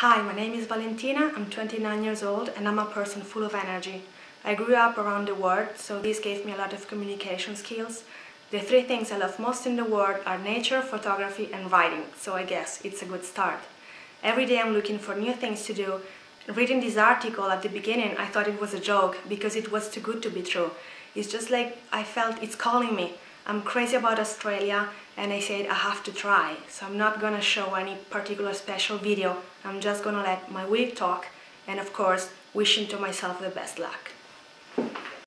Hi, my name is Valentina, I'm 29 years old and I'm a person full of energy. I grew up around the world, so this gave me a lot of communication skills. The three things I love most in the world are nature, photography and writing, so I guess it's a good start. Every day I'm looking for new things to do. Reading this article at the beginning, I thought it was a joke because it was too good to be true. It's just like I felt it's calling me. I'm crazy about Australia and I said I have to try. So I'm not gonna show any particular special video. I'm just gonna let my week talk and of course wishing to myself the best luck.